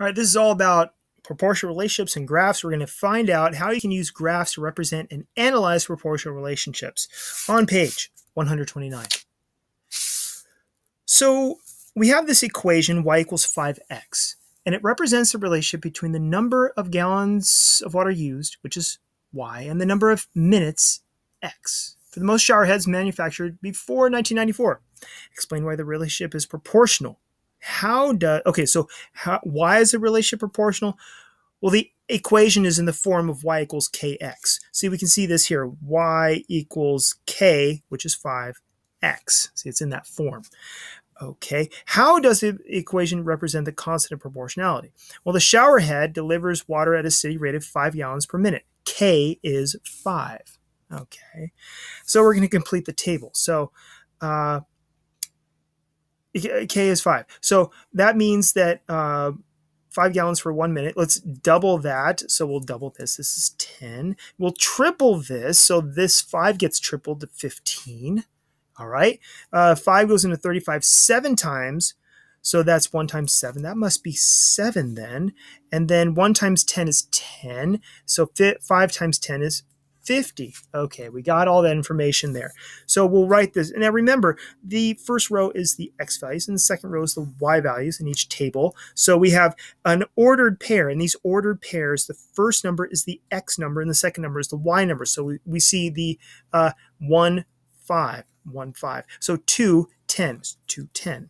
All right, this is all about proportional relationships and graphs. We're going to find out how you can use graphs to represent and analyze proportional relationships on page 129. So we have this equation y equals 5x, and it represents the relationship between the number of gallons of water used, which is y, and the number of minutes, x, for the most shower heads manufactured before 1994. Explain why the relationship is proportional how does okay so how, why is the relationship proportional? Well the equation is in the form of y equals kx. See we can see this here. Y equals k which is 5x see it's in that form. Okay how does the equation represent the constant of proportionality? Well the shower head delivers water at a city rate of 5 gallons per minute. K is 5 okay so we're going to complete the table. So uh, K is five. So that means that uh, five gallons for one minute. Let's double that. So we'll double this. This is 10. We'll triple this. So this five gets tripled to 15. All right. Uh, five goes into 35 seven times. So that's one times seven. That must be seven then. And then one times 10 is 10. So five times 10 is 50. Okay, we got all that information there. So we'll write this. And now remember, the first row is the x values and the second row is the y values in each table. So we have an ordered pair. and these ordered pairs, the first number is the x number and the second number is the y number. So we, we see the uh, 1, 5, 1, 5. So 2 10, 2, 10.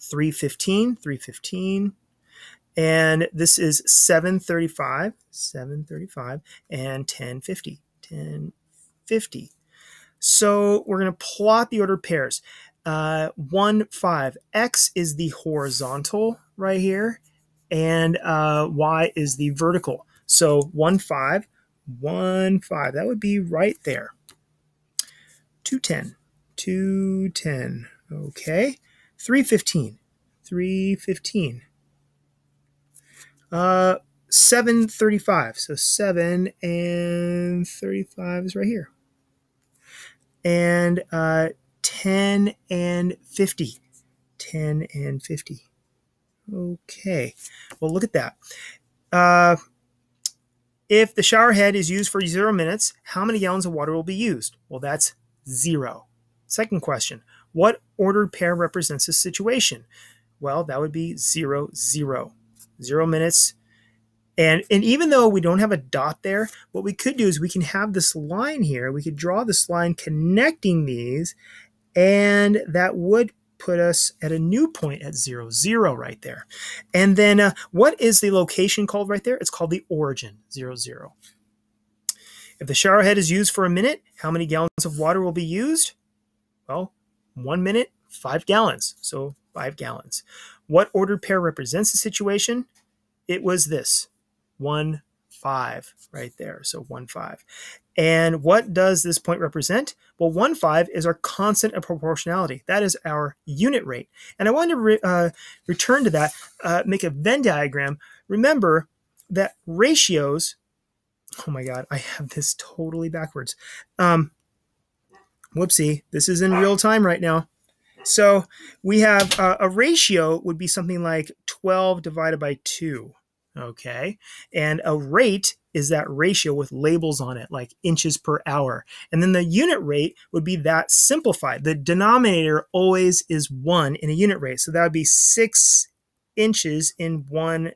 3, 15, 3, 15, and this is 735, 735, and 1050, 1050. So we're going to plot the ordered pairs. Uh, 1, 5. X is the horizontal right here, and uh, Y is the vertical. So 1, 5, 1, 5. That would be right there. 210, 210. Okay. 315, 315. Uh, 735. So 7 and 35 is right here. And uh, 10 and 50. 10 and 50. Okay. Well, look at that. Uh, if the shower head is used for zero minutes, how many gallons of water will be used? Well, that's zero. Second question What ordered pair represents this situation? Well, that would be zero, zero zero minutes. And, and even though we don't have a dot there, what we could do is we can have this line here. We could draw this line connecting these, and that would put us at a new point at zero, zero right there. And then uh, what is the location called right there? It's called the origin, zero, zero. If the shower head is used for a minute, how many gallons of water will be used? Well, one minute, five gallons. So five gallons. What ordered pair represents the situation? It was this one, five right there. So one, five. And what does this point represent? Well, one, five is our constant of proportionality. That is our unit rate. And I want to re- uh, return to that, uh, make a Venn diagram. Remember that ratios, oh my God, I have this totally backwards. Um, whoopsie, this is in real time right now. So we have uh, a ratio would be something like 12 divided by 2. Okay. And a rate is that ratio with labels on it, like inches per hour. And then the unit rate would be that simplified. The denominator always is 1 in a unit rate. So that would be 6 inches in one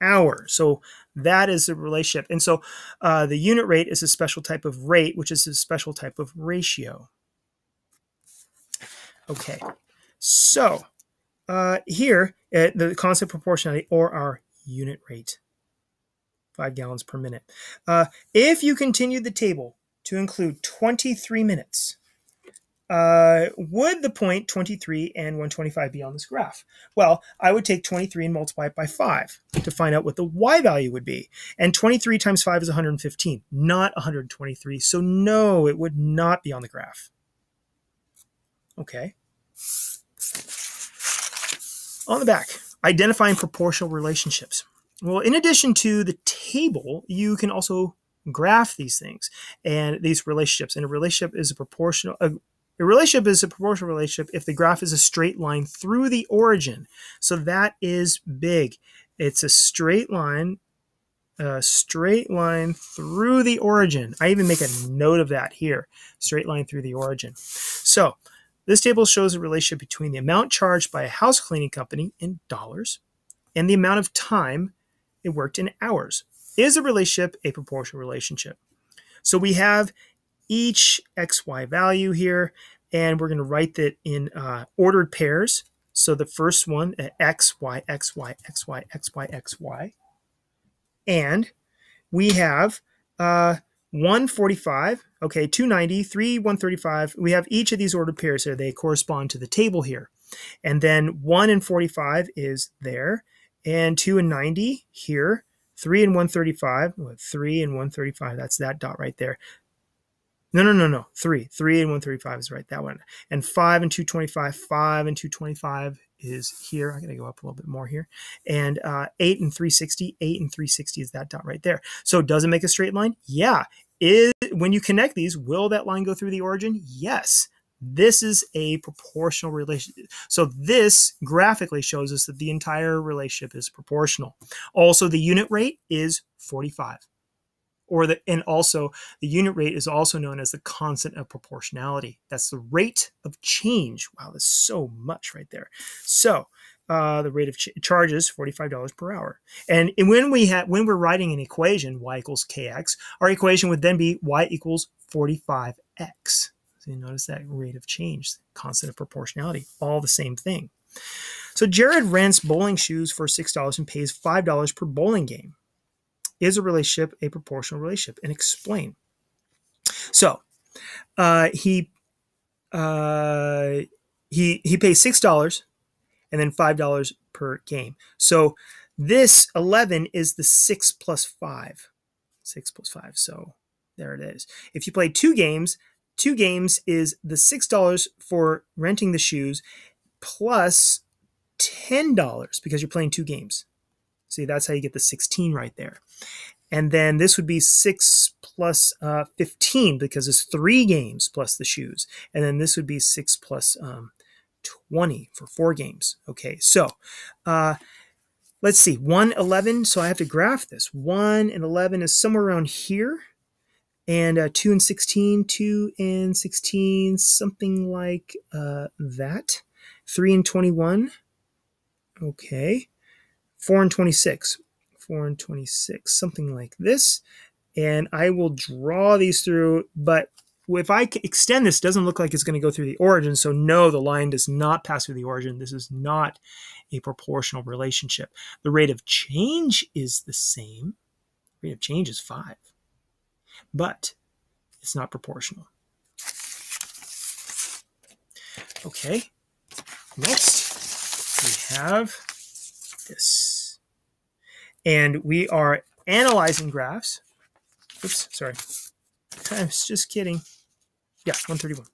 hour. So that is the relationship. And so uh, the unit rate is a special type of rate, which is a special type of ratio. Okay, so uh, here, uh, the constant proportionality or our unit rate, five gallons per minute. Uh, if you continue the table to include 23 minutes, uh, would the point 23 and 125 be on this graph? Well, I would take 23 and multiply it by 5 to find out what the y value would be. And 23 times 5 is 115, not 123. So no, it would not be on the graph. Okay. On the back, identifying proportional relationships. Well, in addition to the table, you can also graph these things and these relationships. And a relationship is a proportional, a A relationship is a proportional relationship if the graph is a straight line through the origin. So that is big. It's a straight line, a straight line through the origin. I even make a note of that here, straight line through the origin. So this table shows a relationship between the amount charged by a house cleaning company in dollars and the amount of time it worked in hours. Is a relationship a proportional relationship? So we have each xy value here, and we're going to write that in uh, ordered pairs. So the first one, uh, x, y, x, y, x, y, x, y, x, y. And we have uh, 145, okay, 290, 3, 135. We have each of these ordered pairs here. They correspond to the table here. And then 1 and 45 is there, and 2 and 90 here, 3 and 135, 3 and 135, that's that dot right there. No, no, no, no. Three. Three and 135 is right. That one. And five and 225. Five and 225 is here. I got to go up a little bit more here. And uh, eight and 360. Eight and 360 is that dot right there. So does it make a straight line? Yeah. Is when you connect these, will that line go through the origin? Yes. This is a proportional relationship. So this graphically shows us that the entire relationship is proportional. Also, the unit rate is 45 or the and also the unit rate is also known as the constant of proportionality. That's the rate of change. Wow, that's so much right there. So uh, the rate of ch- charges $45 per hour. And, when we have when we're writing an equation y equals kx, our equation would then be y equals 45x. So you notice that rate of change, constant of proportionality, all the same thing. So Jared rents bowling shoes for $6 and pays $5 per bowling game. Is a relationship a proportional relationship? And explain. So uh, he uh, he he pays six dollars and then five dollars per game. So this eleven is the six plus five. Six plus five. So there it is. If you play two games, two games is the six dollars for renting the shoes plus plus ten dollars because you're playing two games. See, that's how you get the 16 right there. And then this would be 6 plus, uh, 15 because it's three games plus the shoes. And then this would be 6 plus, um, 20 for four games. Okay, so uh, let's see, 1, 11. So I have to graph this. 1 and 11 is somewhere around here. And uh, 2 and 16, 2 and 16, something like uh, that. 3 and 21. Okay. 4 and 26. 4 and 26, something like this. And I will draw these through, but if I extend this, doesn't look like it's going to go through the origin. So no, the line does not pass through the origin. This is not a proportional relationship. The rate of change is the same. Rate of change is 5. But it's not proportional. Okay. Next, we have this. And we are analyzing graphs. Oops, sorry. I was just kidding. Yeah, 131.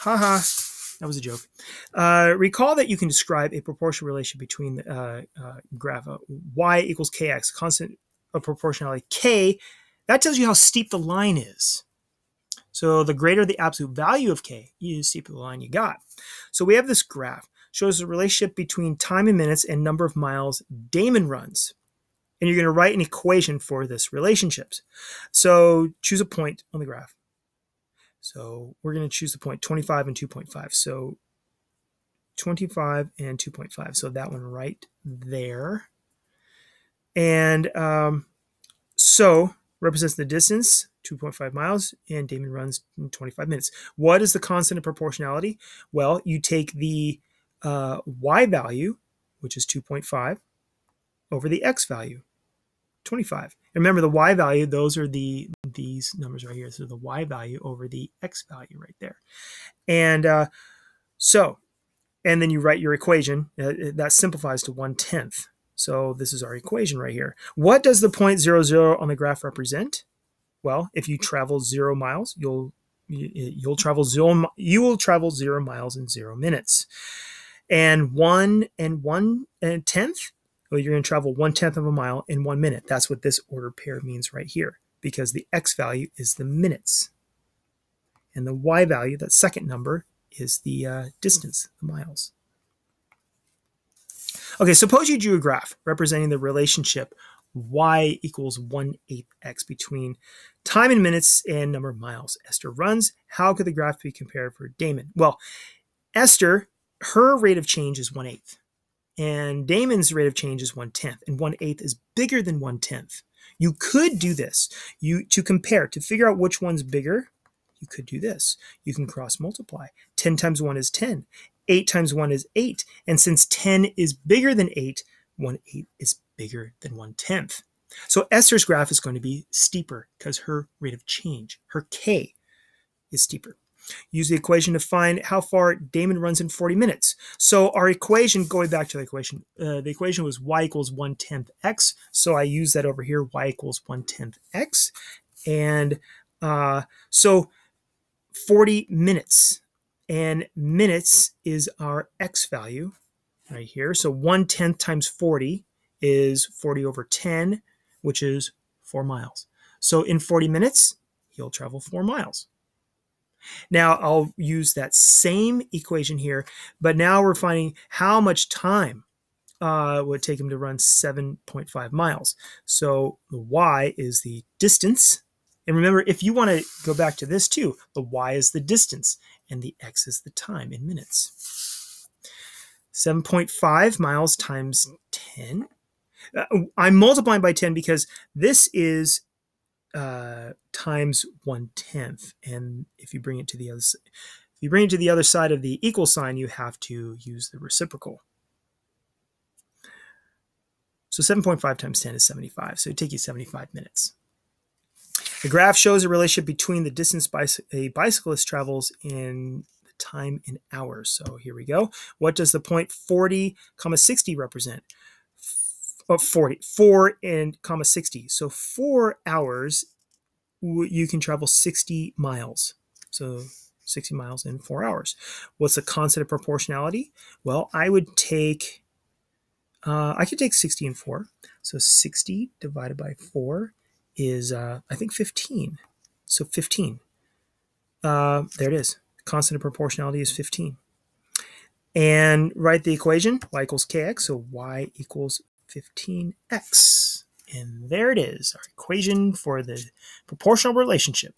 Haha, -ha. that was a joke. Uh, recall that you can describe a proportional relation between the uh, uh, graph y equals kx, constant of proportionality k. That tells you how steep the line is. So the greater the absolute value of k, you steeper the line you got. So we have this graph shows the relationship between time in minutes and number of miles Damon runs. And you're going to write an equation for this relationship. So choose a point on the graph. So we're going to choose the point 25 and 2.5. So 25 and 2.5. So that one right there. And um, so represents the distance, 2.5 miles, and Damon runs in 25 minutes. What is the constant of proportionality? Well, you take the uh, y value, which is 2.5, over the x value, 25. And remember the y value, those are the these numbers right here. So the y value over the x value right there. And uh, so, and then you write your equation. Uh, that simplifies to 1 tenth. So this is our equation right here. What does the point zero zero on the graph represent? Well, if you travel zero miles, you'll you'll travel zero you will travel zero miles in zero minutes and one and one and tenth, you're going to travel one tenth of a mile in one minute. That's what this order pair means right here, because the x value is the minutes. And the y value, that second number, is the uh, distance, the miles. Okay, suppose you drew a graph representing the relationship y equals 1 8 x between time in minutes and number of miles Esther runs. How could the graph be compared for Damon? Well, Esther, her rate of change is 1 8 and Damon's rate of change is 1 10th, and 1 8th is bigger than 1 10th. You could do this you to compare, to figure out which one's bigger. You could do this. You can cross multiply. 10 times 1 is 10. 8 times 1 is 8. And since 10 is bigger than 8, 1 8 is bigger than 1 tenth. So Esther's graph is going to be steeper because her rate of change, her K, is steeper. Use the equation to find how far Damon runs in 40 minutes. So our equation, going back to the equation, uh, the equation was y equals 1 tenth x. So I use that over here, y equals 1 tenth x. And uh, so 40 minutes. And minutes is our x value right here. So 1 tenth times 40 is 40 over 10, which is 4 miles. So in 40 minutes, he'll travel 4 miles. Now I'll use that same equation here, but now we're finding how much time uh, would take him to run 7.5 miles. So the y is the distance. And remember, if you want to go back to this too, the y is the distance and the x is the time in minutes. 7.5 miles times 10. Uh, I'm multiplying by 10 because this is uh, times one tenth. And if you bring it to the other, if you bring it to the other side of the equal sign, you have to use the reciprocal. So 7.5 times 10 is 75. So it takes you 75 minutes. The graph shows a relationship between the distance a bicyclist travels in the time in hours. So here we go. What does the point 40, comma 60 represent? Of 40, 4 and comma 60. So 4 hours, you can travel 60 miles. So 60 miles in 4 hours. What's the constant of proportionality? Well, I would take, uh, I could take 60 and 4. So 60 divided by 4 is, uh, I think, 15. So 15. Uh, there it is. Constant of proportionality is 15 and write the equation y equals kx so y equals 15x. And there it is, our equation for the proportional relationship.